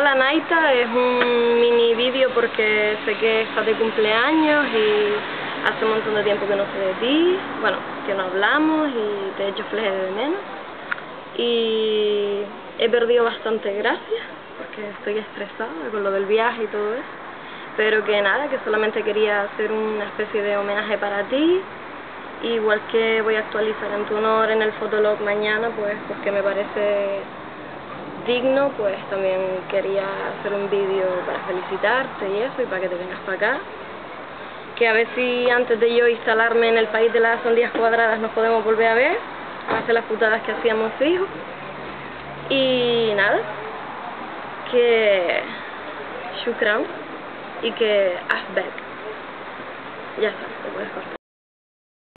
Hola Naita es un mini vídeo porque sé que estás de cumpleaños y hace un montón de tiempo que no sé de ti, bueno, que no hablamos y te he hecho fleje de menos. Y he perdido bastante gracia porque estoy estresada con lo del viaje y todo eso. Pero que nada, que solamente quería hacer una especie de homenaje para ti. Igual que voy a actualizar en tu honor en el Fotolog mañana, pues porque me parece digno, pues también quería hacer un vídeo para felicitarte y eso, y para que te vengas para acá. Que a ver si antes de yo instalarme en el país de las sandías cuadradas nos podemos volver a ver, a hacer las putadas que hacíamos fijos. Y nada, que shukran y que back Ya está, te puedes cortar.